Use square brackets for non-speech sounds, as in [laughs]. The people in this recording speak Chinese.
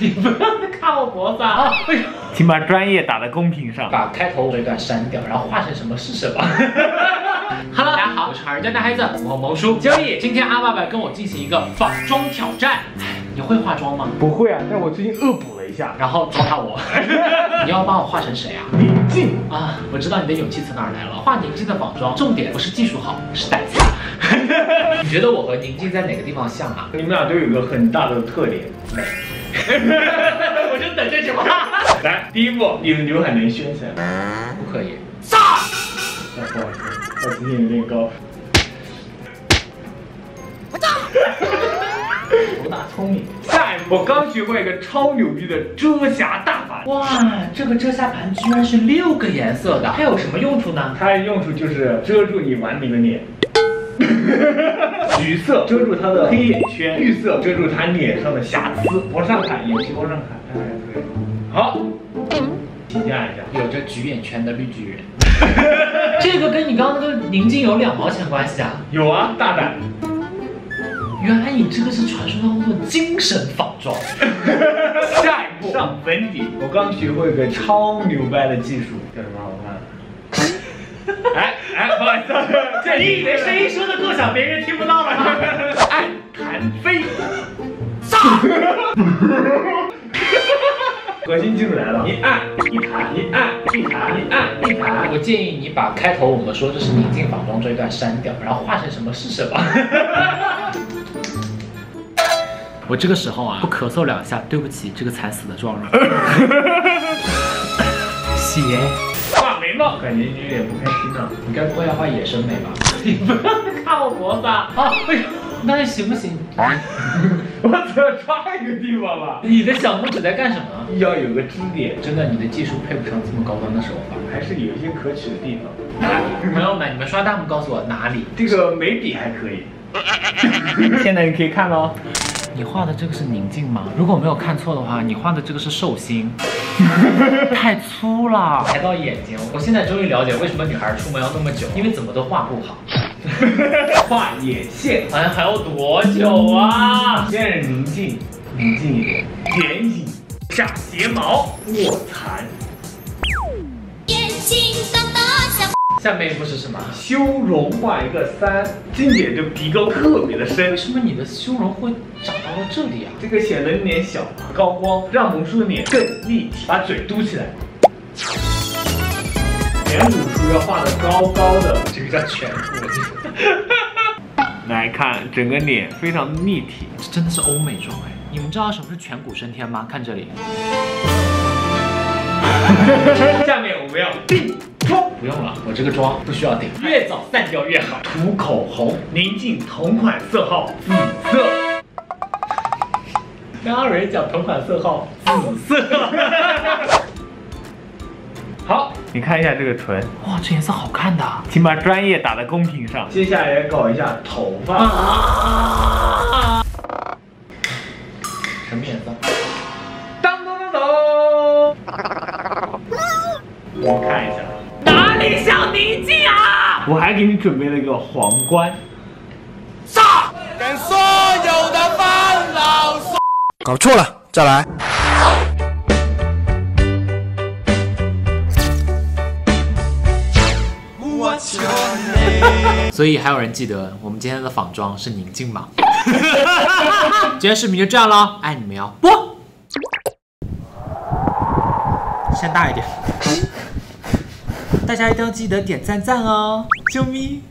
你不要再看我脖子啊！请把专业打在公屏上。把开头这段删掉，然后画成什么是什么。[laughs] Hello，大家好，我是好人家的孩子，我萌叔交易。今天阿爸爸跟我进行一个仿妆挑战。你会化妆吗？不会啊，但我最近恶补了一下。然后抓我，[laughs] [laughs] 你要把我画成谁啊？宁静啊，我知道你的勇气从哪儿来了。画宁静的仿妆，重点不是技术好，是胆子大。你觉得我和宁静在哪个地方像啊？你们俩都有一个很大的特点，美。[laughs] 我就等这句话。来，第一步，你的刘海能宣起来？不可以。炸！不好意思，我今天有点高。我炸！多大聪明？下一步，我刚学会一个超牛逼的遮瑕大法。哇，这个遮瑕盘居然是六个颜色的，它有什么用处呢？它的用处就是遮住你完美的脸。[laughs] 橘色遮住他的黑眼圈，绿色遮住他脸上的瑕疵。往上看，眼皮往上看，看看可以。好，评价一下，有着橘眼圈的绿巨人。[laughs] 这个跟你刚刚那个宁静有两毛钱关系啊？有啊，大胆。原来你这个是传说当中的精神仿妆。[laughs] 下一步上粉底，我刚学会一个超牛掰的技术，叫什么？我看。哎哎，不好意思，这你以为声音说的够小，别人听不到了吗？哎弹飞，炸！核心技术来了，一按一弹，一按一弹，一按一弹。我建议你把开头我们说这是宁静仿妆这一段删掉，然后画成什么是什么。[laughs] 我这个时候啊，不咳嗽两下，对不起这个惨死的妆容。[laughs] 血，画眉毛，感觉你有点不开心呢。你该不会要画野生眉吧？你不要看我脖子啊！啊，哎，那你行不行？[laughs] 我只要抓一个地方吧。你的小拇指在干什么？要有个支点。真的，你的技术配不上这么高端的手法，还是有一些可取的地方。朋友们，你们刷弹幕告诉我哪里？这个眉笔还可以。[laughs] 现在你可以看喽。你画的这个是宁静吗？如果我没有看错的话，你画的这个是寿星，[laughs] 太粗了，抬到眼睛。我现在终于了解为什么女孩出门要那么久，因为怎么都画不好。[laughs] 画眼线，好像，还要多久啊？先是宁静，宁静一点，眼影，下睫毛，卧蚕。眼睛大大小。下面一步是什么？修容画一个三，静姐就鼻沟特别的深，为什么你的修容会长到了这里啊？这个显得你脸小，高光让萌叔的脸更立体，把嘴嘟起来。颧骨处要画的高高的，这个叫颧骨。[laughs] 来看整个脸非常立体，这真的是欧美妆哎！你们知道什么是颧骨升天吗？看这里。[laughs] 下面我们要定。不用了，我这个妆不需要顶，越早散掉越好。涂口红，宁静同款色号紫色。跟阿蕊讲同款色号紫色。[laughs] 好，你看一下这个唇，哇，这颜色好看的，请把专业打在公屏上。接下来搞一下头发，什么颜色？当当当当。[laughs] 我看一下。哪里像宁静啊！我还给你准备了一个皇冠。炸！跟所有的烦恼说。搞错了，再来。所以还有人记得我们今天的仿妆是宁静吗？[laughs] 今天视频就这样了，爱你们哟！不，先大一点。大家一定要记得点赞赞哦，啾咪。